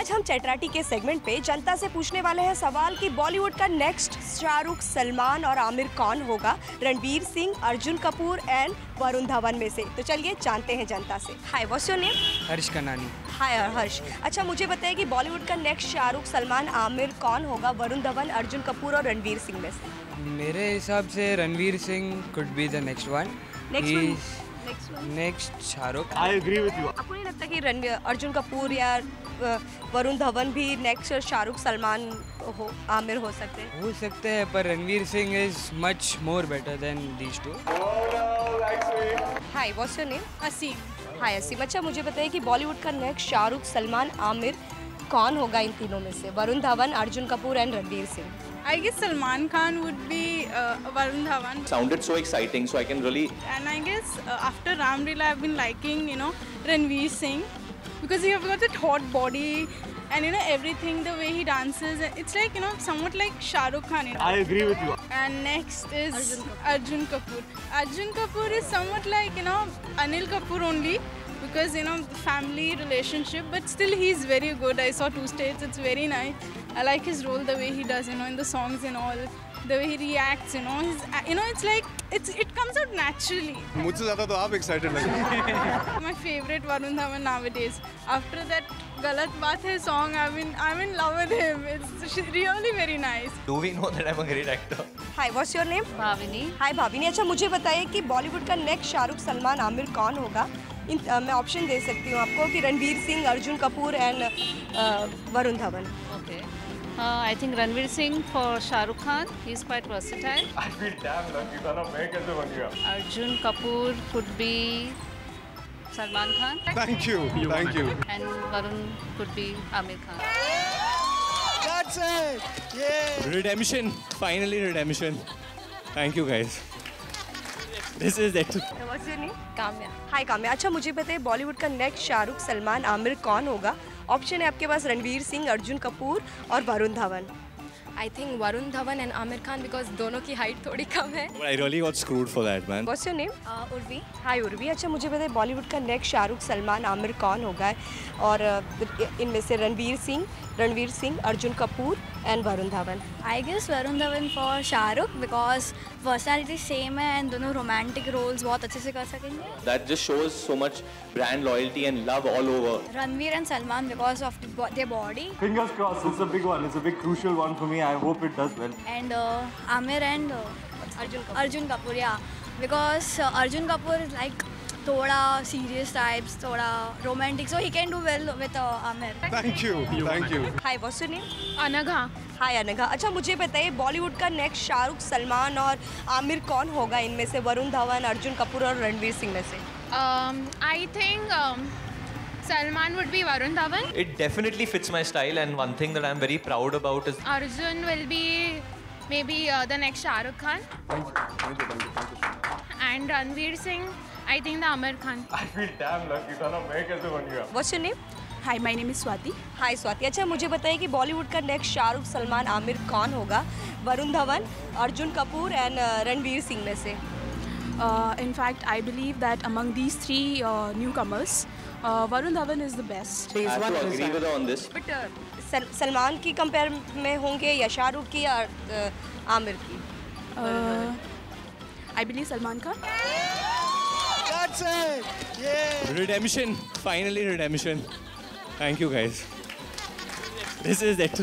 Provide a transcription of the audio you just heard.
आज हम चैटराटी के सेगमेंट पे जनता से पूछने वाले हैं सवाल कि बॉलीवुड का नेक्स्ट शाहरुख सलमान और आमिर कौन होगा? रणवीर सिंह अर्जुन कपूर एंड वरुण धवन में से। तो चलिए जानते हैं जनता से। Hi what's your name Harsh Kanani hi Harsh. अच्छा मुझे बताइए कि बॉलीवुड का नेक्स्ट शाहरुख सलमान आमिर कौन होगा? वरुण धवन अर्जुन कपूर और रणवीर सिंह में से। मेरे हिसाब से Ranveer Singh could be the next one next next Shahrukh I agree with you. आपको नहीं लगता कि रणवीर अर्जुन कपूर या वरुण धवन भी नेक्स्ट शाहरुख सलमान हो आमिर हो सकते हैं। हो सकते हैं पर Ranveer Singh is much more better than these two hi what's your name Aseem. Hi Aseem. अच्छा मुझे बताइए कि बॉलीवुड का नेक्स्ट शाहरुख सलमान आमिर कौन होगा इन तीनों में से? Varun Dhawan Arjun Kapoor and Ranveer Singh. I guess Salman Khan would be uh, Varun Dhawan. sounded so exciting so i can really And I guess uh, after Ram Leela, I've been liking, you know, Ranveer Singh because he have got that hot body and you know everything, the way he dances. It's like you know, somewhat like Shah Rukh Khan. You know? I agree with you. And next is Arjun Kapoor. Arjun Kapoor is somewhat like you know Anil Kapoor only because you know family relationship, but still he's very good. I saw two states. It's very nice. I like his role, the way he does, you know, in the songs and all, the way he reacts. You know, he's, you know, it's like it's it comes out naturally. मुझसे ज़्यादा तो आप excited लग रहे हैं My favorite Varun Dhawan nowadays. After that Galat Baat Hai song, I'm in I'm in love with him. It's really very nice. do we know that i'm a great actor hi what's your name Bhavini hi Bhavini अच्छा मुझे बताइए कि बॉलीवुड का next Shahrukh Salman Aamir कौन होगा इन अ, मैं option दे सकती हूँ आपको कि Ranveer Singh Arjun Kapoor and Varun Dhawan okay Uh, I think Ranveer Singh for Shah Rukh Khan. He's quite versatile. I feel damn lucky. Sana, main kaise ban gaya? Arjun Kapoor could be Salman Khan. Thank you. you Thank you. And Varun could be Amir Khan. That's it. Redemption. Finally redemption. Thank you guys. This is it. What's your name Kamya hi Kamya अच्छा मुझे बताइए बॉलीवुड का next Shahrukh Salman Aamir कौन होगा option है आपके पास रणवीर सिंह अर्जुन कपूर और Varun Dhawan I think Varun Dhawan and Aamir Khan because दोनों की हाइट थोड़ी कम है But I really got screwed for that, man. What's your name uh, Urvi hi Urvi अच्छा मुझे बताइए बॉलीवुड का नेक्स्ट शाहरुख सलमान आमिर कौन होगा और इनमें से Ranveer Singh Ranveer Singh Arjun Kapoor and Varun Dhawan I guess Varun Dhawan for Shahrukh because personality same है एंड दोनों रोमांटिक रोल्स बहुत अच्छे से कर सकेंगे that just shows so much brand loyalty and love all over Ranveer and Salman because of their body Fingers crossed. It's a big one. It's a big crucial one for me. I hope it does well. And Aamir and Arjun Kapoor Arjun Kapoor या because Arjun Kapoor is like थोड़ा serious types थोड़ा romantic so he can do well with Aamir thank you thank you hi what's your name Anagha. Hi Anagha अच्छा मुझे बताइए बॉलीवुड का next Shahrukh Salman और आमिर कौन होगा इनमें से वरुण धवन अर्जुन कपूर और रणवीर सिंह में से Um, I think um, Salman would be Varun Dhawan. it definitely fits my style and one thing that i'm very proud about is Arjun will be maybe uh, the next Shah Rukh Khan. And Ranveer Singh, I think the Amir Khan. I feel damn lucky ना मैं कैसे बन गया what's your name Hi, my name is Swati. Hi Swati अच्छा मुझे बताइए कि बॉलीवुड का नेक्स्ट शाहरुख सलमान आमिर कौन होगा वरुण धवन अर्जुन कपूर एंड रणवीर सिंह में से Uh, in fact, I believe that among these three uh, newcomers, uh, Varun Dhawan is the best. i have to agree with her on this but सल, सलमान की कंपेयर में होंगे या शाहरुख की या अ, आमिर की Uh, I believe Salman Khan. Redemption. Finally, redemption. Thank you, guys. This is it.